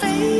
face